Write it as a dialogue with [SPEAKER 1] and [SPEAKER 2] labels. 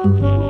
[SPEAKER 1] Oh,